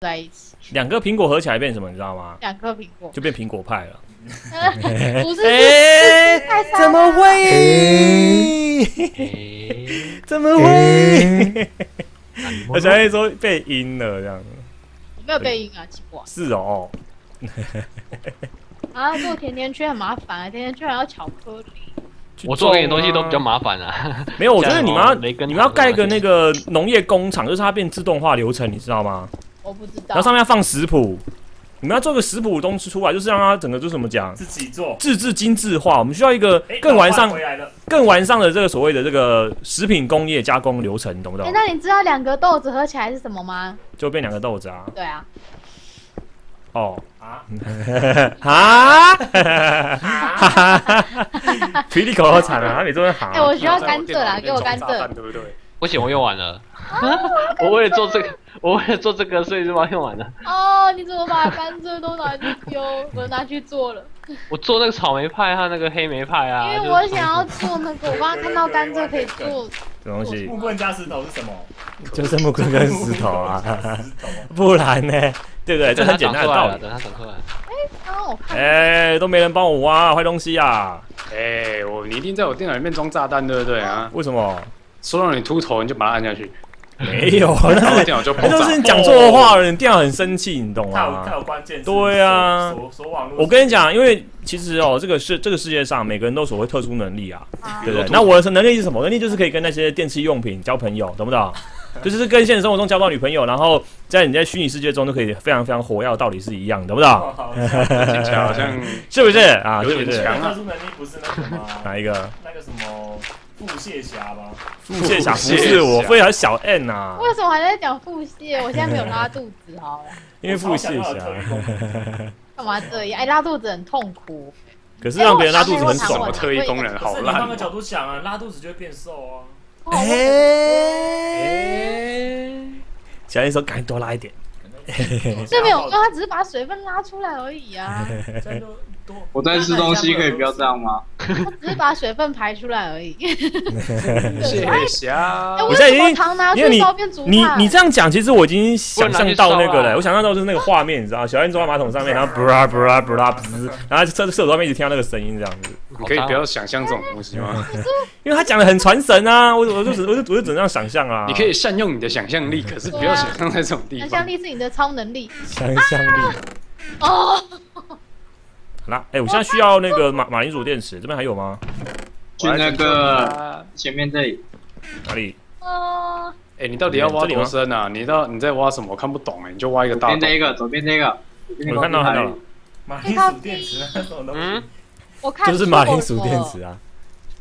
在一起，两个苹果合起来变什么？你知道吗？两颗苹果，就变苹果派了。不是怎么拉会？诶怎么会？哎我小爱说被阴了这样子。我没有被阴啊，奇怪是哦，啊！做甜甜圈很麻烦啊，甜甜圈还要巧克力。我做给你的东西都比较。麻烦啊。没有，我觉得你们要你们要盖一个那个农业工厂，就是它变自动化流程，你知道吗？我不知道然后，上面要放食谱，你们要做个食谱东西出来，就是让它整个就是怎么讲，自己做。自制精致化。我们需要一个哎更完善更完善的这个所谓的这个食品工业加工流程，你懂不哎、懂？那你知道两个豆子合起来是什么吗？就变两个豆子啊。对啊，哦，啊，啊，皮里口好惨啊！他每次都会喊哎、我需要甘蔗啦，给我甘蔗。对不对？不行，我用完了。我为了做这个，我为了做这个，所以就把它用完了。哦，你怎么把甘蔗都拿去丢？我拿去做了，我做那个草莓派和那个黑莓派啊，因为我想要做那个，我刚刚看到甘蔗可以做，这东西木棍加石头是什么？就是木棍跟石头啊。不然呢？对不对？这很简长出来了，单的道理。等它长出来。哎，都没人帮我挖坏东西啊？哎、我你一定在我电脑里面装炸弹，对不对啊？为什么？说让你秃头，你就把它按下去，没有，那是电脑就爆那都是。你讲错话了，你电脑很生气，你懂吗？有关键字。对啊。我跟你讲，因为其实哦，这个是这个世界上每个人都有所谓特殊能力啊，啊对不对？那我的能力是什么？能力就是可以跟那些电器用品交朋友，懂不懂？就是跟现实生活中交到女朋友，然后在你在虚拟世界中都可以非常非常火药道理是一样，懂不懂？好像是不是啊？有点？强特殊能力不是那个吗？哪一个？那个什么腹泻侠吗？腹泻侠不是我，侠腹泻侠是小 N 啊，为什么还在讲腹泻？我现在没有拉肚子，好了，因为腹泻侠，干嘛这样？哎，拉肚子很痛苦。可是让别人拉肚子很哎爽我特异功能，好烂换个角度想啊，拉肚子就会变瘦啊。哦哎，小 N 说赶紧多拉一点，这没有，他只是把水分拉出来而已啊。我在吃东西，可以不要这样吗？他只是把水分排出来而已。谢侠哎，，我为什现在已经么糖拿因为你你？你这样讲，其实我已经想象到那个了，我想象到就是那个画面，你知道，小燕坐在马桶上面，然后布拉布拉布拉滋，然后厕厕所外面一直听到那个声音这样子，你可以不要想象这种东西吗？因为他讲的很传神啊，我我就只我就我就只能这样想象啊，你可以善用你的想象力，可是不要想象在这种地方想象。力是你的超能力想象力。哦。好啦，哎，我现在需要那个马马铃薯电池，这边还有吗？去那个前面这里，哪里？哦，哎、你到底要挖多深啊？你到你在挖什么？我看不懂哎、你就挖一个大洞左边。这一个，左边这个，左边这个我看到看到了，马铃薯电池啊，什么东西嗯，我看就是马铃薯电池啊，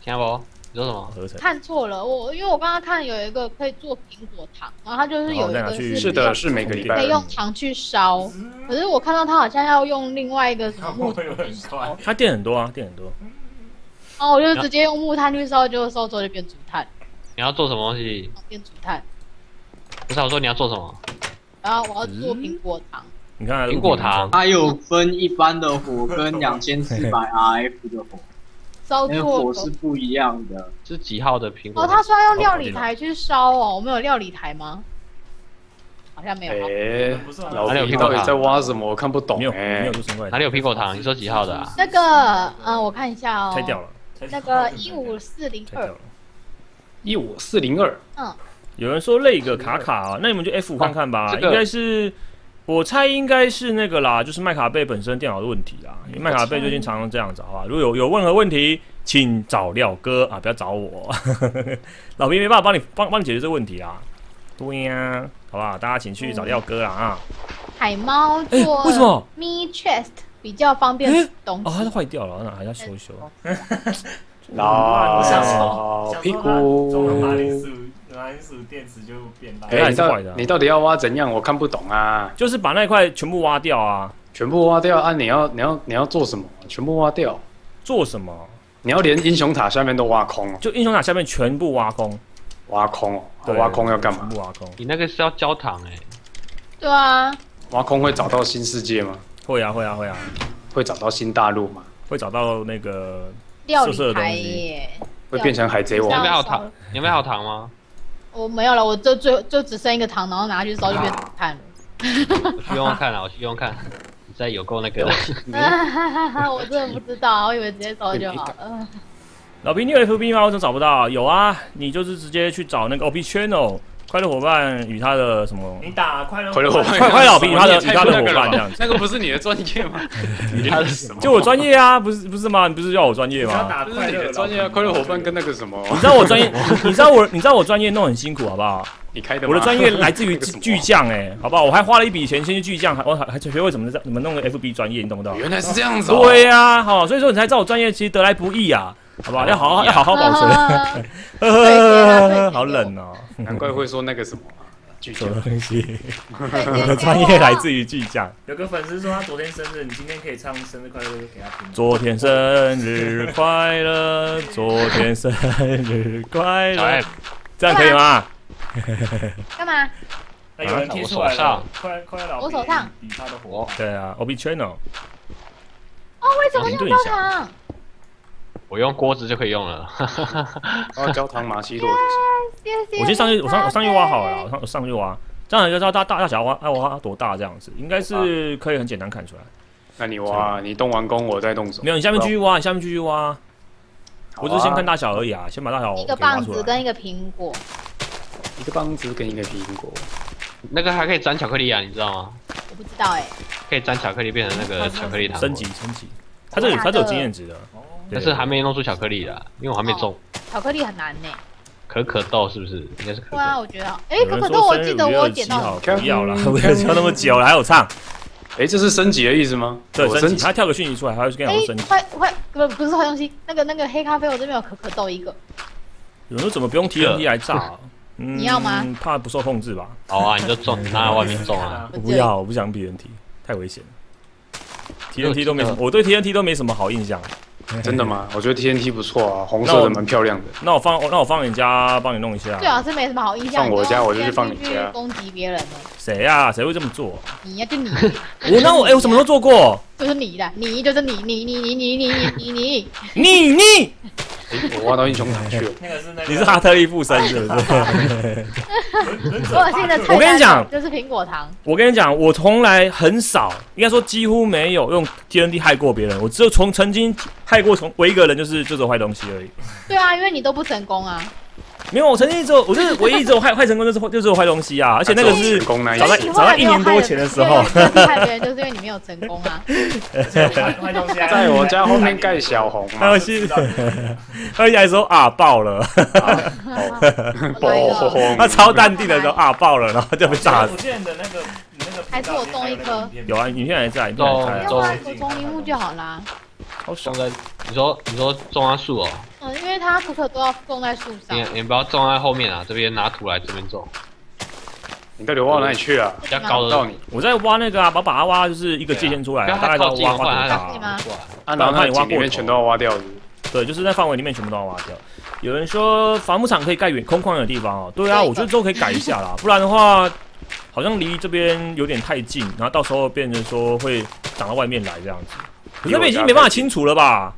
听不？你说什么？合成。看错了，我因为我刚刚看有一个可以做苹果糖，然后它就是有一个是是的，是每个礼拜可以用糖去烧，可是我看到它好像要用另外一个什么木会有很快。它电很多啊，电很多。然后我就直接用木炭去烧，结果烧之后就变竹炭，你要做什么东西？变竹炭。不是我说你要做什么？然后我要做苹果糖，你看苹果糖它有分一般的火跟两千四百 RF 的火，烧那个火是。不一样的。是几号的苹果？哦，他说要用料理台去烧哦，我们有料理台吗？好像没有。哎、哪里有苹果在挖什么？我看不懂哪里有苹果糖？你说几号的啊？那个，嗯，我看一下哦。拆掉了，那个一五四零二。一五四零二，嗯，有人说那个卡卡啊，那你们就 F 五看看吧，这个应该是。我猜应该是那个啦，就是麦卡贝本身电脑的问题啦，因为麦卡贝最近常常这样子，好吧？如果有有任何问题，请找廖哥啊，不要找我，老皮没办法帮你帮帮你解决这个问题啦。对呀、好不好？大家请去找廖哥啦啊！海猫哎做为什么 Me Chest 比较方便哎东哦，它是？坏掉了，那还要修一修。老我想老屁股。电池就变大。哎、还你到底要挖怎样？我看不懂啊！就是把那块全部挖掉啊！全部挖掉啊！你要你要你要做什么？全部挖掉！做什么？你要连英雄塔下面都挖空哦，就英雄塔下面全部挖空。挖空哦！对挖空要干嘛全？部挖空。你那个是要焦糖哎、对啊，挖空会找到新世界吗？会啊会啊会啊，会找到新大陆吗？会找到那个料色的东西。会变成海贼你要王不要好糖？你要不要好糖吗？我没有了，我就最就只剩一个糖，然后拿去烧就变竹炭了。我去用用看啊，我去用用看。你再有够那个的，我真的不知道，我以为直接烧就好了。老兵，你有 FB 吗？我怎么找不到？有啊，你就是直接去找那个 OP Channel 快乐伙伴与他的什么你打快乐快乐伙伴，快快老皮与他的与他的伙伴这样子。那个不是你的专业吗？你他是什么？就我专业啊，不是不是吗？你不是要我专业你要吗？这是你打快乐的专业啊！快乐伙伴跟那个什么，你知道我专业，你知道我你知道我专业弄很辛苦好不好？你开的我的专业来自于巨匠哎，好不好？我还花了一笔钱先去巨匠，还我还还学会怎么怎么弄个 FB 专业，你懂不懂？原来是这样子哦。对呀、好，所以说你才知道我专业其实得来不易啊，好不好？要好好要好好保存。好冷哦，难怪会说那个什么巨匠东西？我的专业来自于巨匠。有个粉丝说他昨天生日，你今天可以唱生日快乐歌给他听。昨天生日快乐，昨天生日快乐，这样可以吗？干嘛？有人贴出来了我手上，快快乐老我手上比他的火。对啊，OB Channel，哦，为什么用高糖？我用锅子就可以用了。然 后焦糖玛西朵，谢谢。我先上去，我上我上去挖好了，我上我上去挖，这样就知道大大大小挖要挖多大这样子，应该是可以很简单看出来。那你挖，你动完工我再动手。没有，你下面继续挖，你下面继续挖。好啊我只是先看大小而已啊，先把大小一个棒。子跟一个苹果，一个棒子跟一个苹果，那个还可以粘巧克力啊，你知道吗？我不知道哎。可以粘巧克力变成那个巧克力糖。升级，升级，它这里它这有经验值的，但是还没弄出巧克力啦，因为我还没种。巧克力很难呢。可可豆是不是？应该是可对啊，我觉得，哎，可可豆我记得我有点27号到，不要了，不要跳那么久了，还有唱，哎，这是升级的意思吗？对，我升级，他跳个讯息出来，他会跟你升级。，坏坏不不是坏东西，那个那个黑咖啡我这边有可可豆一个，有人说怎么不用 TNT 来炸啊？嗯你要吗？怕不受控制吧？好啊，你就种，你拿在外面种啊。我不要，我不想 TNT，太危险了。TNT 都没什么，我对 TNT 都没什么好印象。真的吗？我觉得 TNT 不错啊，红色的蛮漂亮的。那我放，那我放你家帮你弄一下。最好是没什么好印象。放我家我就去放你家攻击别人了，谁呀？谁会这么做？你呀就你，我那我哎，我什么时候做过？就是你的，你就是你，你你你你你你你，你你哎 我挖到英雄塔去了。那个是那个你是哈特利附身是不是？我跟你讲就是苹果糖，我跟你讲，我从来很少，应该说几乎没有用 TNT 害过别人。我只有从曾经害过从唯一一个人，就是这种坏东西而已。对啊，因为你都不成功啊，没有，我曾经只有，我就是唯一只有害害成功，就是就是有坏东西啊！而且那个是早在，早在一年多前的时候。害别人就是因为你没有成功啊，坏 坏东西啊，在我家后面盖小红嘛。还 有。是，而且还说啊爆了，嘣他超淡定的说啊爆了，然后就被炸死。还是我种一颗。有啊，你现在，还在啊，要不然我种铃木就好啦。好爽种。在你说你说种在树哦，嗯，因为它可可都要种在树上你，你不要种在后面啊，这边拿土来这边种，你到底挖到哪里去啊？比较高的。到你我在挖那个啊，把把它挖就是一个界限出来不要啊，大概太靠近，都挖过来。啊，然后那井里面全都要挖掉是是对，就是在范围里面全部都要挖掉。有人说伐木场可以盖远空旷的地方哦，对啊，我觉得之后可以改一下啦，不然的话好像离这边有点太近，然后到时候变成说会长到外面来这样子。可是那边已经没办法清除了吧？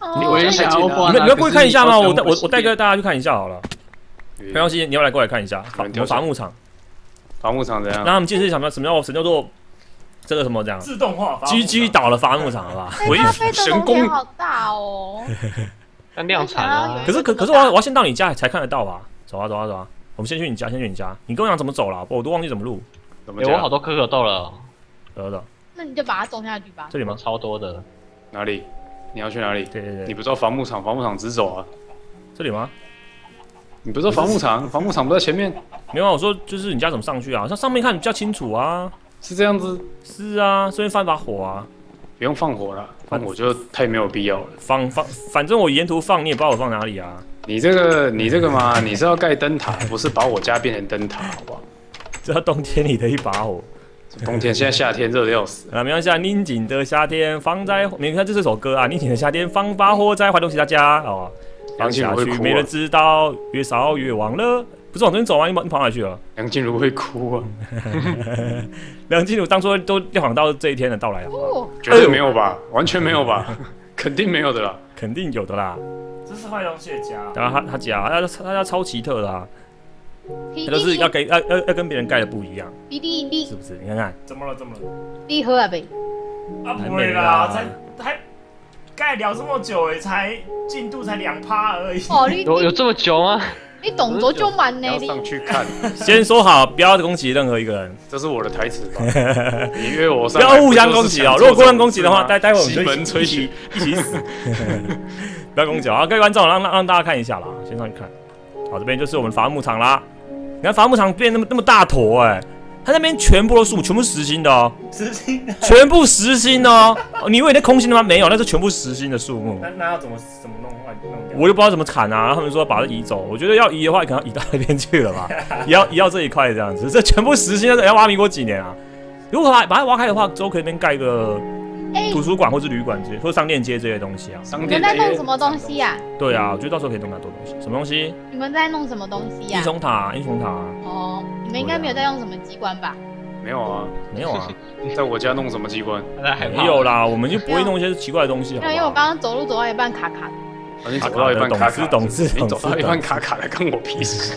哦你我也想要你们你们过去看一下吗？我带我我带个个大家去看一下好了。没关系，你要来过来看一下伐有伐木场，伐木场怎样？让他们见识一下什么什么叫什么叫做这个什么这样自动化伐木居居场倒了伐木场，好吧？黑我一咖啡的神功龙好大哦，但量产啊，可是可可是我要我要先到你家才看得到吧？走啊走啊走啊！我们先去你家，先去你家。你跟我讲怎么走了，我都忘记怎么录。哎，怎么讲？我好多可可豆了，得的，那你就把它种下去吧。这里吗？超多的。哪里？你要去哪里？对对对，你不知道伐木场，伐木场直走啊！这里吗？你不知道伐木场，伐木场不在前面，没有啊，我说就是你家怎么上去啊？像上面看比较清楚啊。是这样子，是啊，顺便放一把火啊。不用放火了，放火就太没有必要了。放放，反正我沿途放，你也不知道我放哪里啊。你这个，你这个嘛，你是要盖灯塔，不是把我家变成灯塔，好不好？这要冬天里的一把火 冬天现在夏天热的要死，那！没关系啊，宁静的夏天放在，你看这是首歌啊，宁静的夏天放把火灾，坏东西大家哦，放下杨静茹会哭没人知道，越烧越旺了。不是往这边走吗？你跑你跑哪去了？梁静茹会哭啊！梁静茹当初都料想到这一天的到来？哦，绝对没有吧？完全没有吧？肯定没有的啦。肯定有的啦。这是坏东西的家。然后他他家他他家超奇特的啊，你它就是要给要要要跟别人盖的不一样，你你你是不是？你看看，怎么了？怎么了？你喝啊呗？啊，不会啦才，才还盖聊这么久哎，才进度才两趴而已。哦，你你有有这么久吗？你动作就慢呢，你上去看，先说好，不要攻击任何一个人，这是我的台词吧？你约我上不，要互相攻击哦。如果互相攻击的话，待待会我们就一起，一起死。不要攻击啊！各位观众，让让让大家看一下啦，先上去看。好，这边就是我们伐木场啦。你看伐木场变那么那么大坨哎、它那边全部都树，全部实心的哦，实心的，全部实心的哦。哦你以为那空心的吗？没有，那是全部实心的树木。那那要怎么怎么弄坏弄掉？我就不知道怎么砍啊，然后他们说把它移走，我觉得要移的话，可能移到那边去了吧，移到移到这一块这样子，这全部实心的，要挖民国几年啊？如果把把它挖开的话，之后可以那边盖个哎，图书馆或是旅馆之类，或者商店街这些东西啊。你商店们在弄什么东西呀？对啊，我觉得到时候可以弄蛮多东西。什么东西？你们在弄什么东西啊英？雄塔，英雄塔啊哦，你们应该没有在用什么机关吧？没有啊，没有啊，在我家弄什么机关？没有啦，我们就不会弄一些奇怪的东西，好没有，因为我？刚刚走路走到一半卡卡的。啊你卡走到一半卡的卡卡，懂事懂事你走到一半卡卡的，跟我屁事。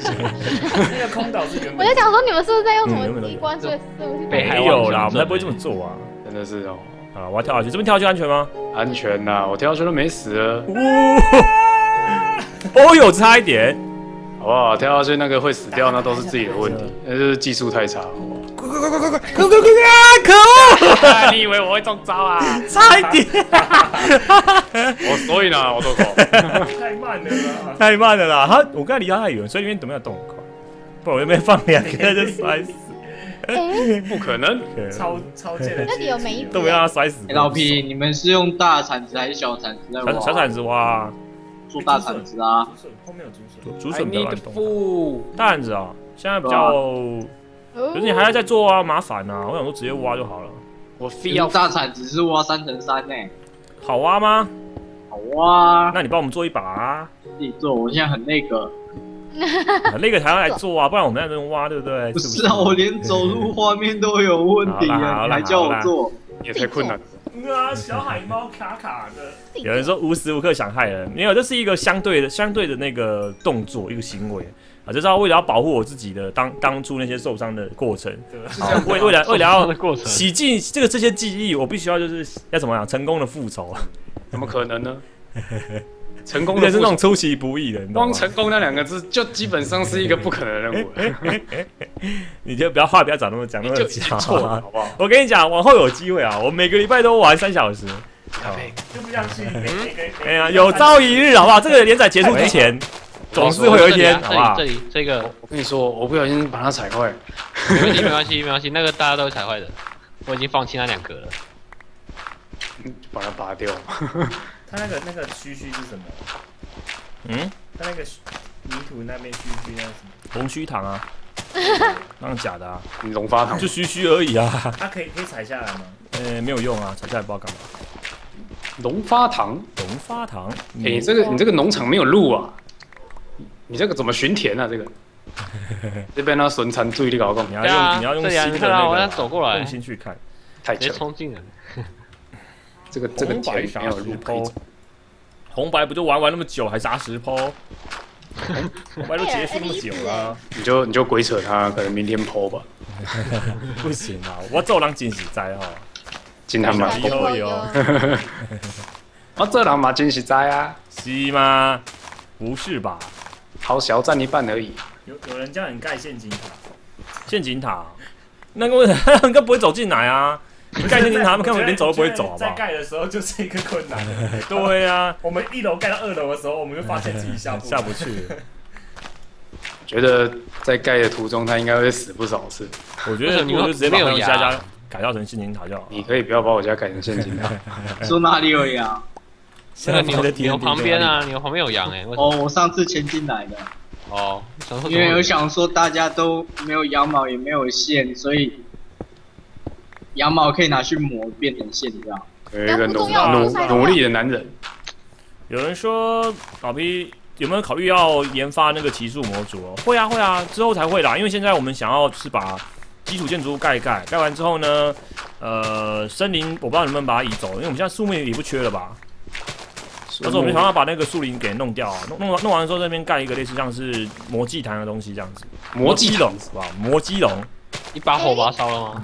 那个空岛是原本我在想说，你们是不是在用什么机关？所以是不是没有啦，我们才不会这么做啊！真的是哦，啊，我要跳下去，这边跳下去安全吗？安全呐，我跳下去都没死了，哦有，差一点。好不好？跳下去那个会死掉，那都是自己的问题，那就是技术太差。快快快快快快快快快！可恶！你以为我会中招啊？差一点，我所以呢，我都狗。太慢了啦。太慢了啦！他我刚才离他太远，所以里面怎么样动？不然我这边放两个就摔死，哎，不可能，超超贱的。那里有每一都没让他摔死。哎老皮，你们是用大铲子还是小铲子在挖？小小铲子挖，做大铲子啊！竹笋后面有竹笋。竹笋不要乱动。大铲子啊，现在比较，可是你还要再做啊，麻烦啊。我想说直接挖就好了，我非要大铲子是挖三乘三呢，好挖吗？好挖，那你帮我们做一把啊，自己做。我现在很那个，那个还要来做啊，不然我们在那边挖，对不对？不是是啊，我连走路画面都有问题啊，啦你还叫我做？也太困难了。啊，小海猫卡卡的。有人说无时无刻想害人，没有，这是一个相对的、相对的那个动作，一个行为啊，就是要为了要保护我自己的当当初那些受伤的过程，啊，为为了为了要的过程，洗净这个这些记忆，我必须要就是要怎么样成功的复仇，怎么可能呢？成功而的是那种出其不意的，你？光成功那两个字，就基本上是一个不可能的任务，你就不要话不要讲那么讲那么就讲，错了，好不好？我跟你讲，往后有机会啊，我每个礼拜都玩三小时。就不相信。哎呀，有朝一日，好不好？这个连载结束之前，总是会有一天，好不好这？里这个我跟你说，我不小心把它踩坏，没问题，没关系，没关系，那个大家都会踩坏的。我已经放弃那两格了。把它拔掉。他那个那个须须是什么？嗯，他那个泥土那边须须那是什么？龙须糖啊，那是假的啊，你龙发糖就须须而已啊。它可以可以采下来吗？呃，没有用啊，采下来不知道干嘛。龙发糖，龙发糖，哎，你这个你这个农场没有路啊，你这个怎么巡田啊？这个 这边呢，神残注意力搞共你要用你要用心的你看啊我那个要走过来用心去看。直接太强，冲进来。这个这个田没有路可以走。，红白不就玩玩那么久，还砸石抛？红白都结束那么久了，你就你就鬼扯他，可能明天剖吧，不行啊！我做人真是在哈，金他妈以后有 我做人嘛真实在啊，是吗？不是吧？好小占一半而已。有有人叫你盖陷阱塔，陷阱塔，那个 那个不会走进来啊！你 盖陷阱塔，他们根本连走都不会走，好不在？盖的时候就是一个困难。对啊，我们一楼盖到二楼的时候，我们就发现自己下不下不去。觉得在盖的途中，他应该会死不少次。我觉得你就直接把我们家家改造成陷阱塔就好了。你可以不要把我家改成现金塔。说哪里有羊？那个牛的牛旁边啊，牛旁边有羊哎。哦，我上次前进来的，哦，因为我想说大家都没有羊毛，也没有线，所以羊毛可以拿去磨变成线这样。有一个努努努力的男人，有人说老皮有没有考虑要研发那个奇数模组哦？会啊会啊，之后才会啦。因为现在我们想要是把基础建筑物盖一盖，盖完之后呢，呃，森林我不知道能不能把它移走，因为我们现在树木也不缺了吧？到时候我们想要把那个树林给弄掉啊，弄弄完弄完之后，这边盖一个类似像是魔祭坛的东西这样子，魔祭龙是吧？魔鸡龙，你把火把它烧了吗？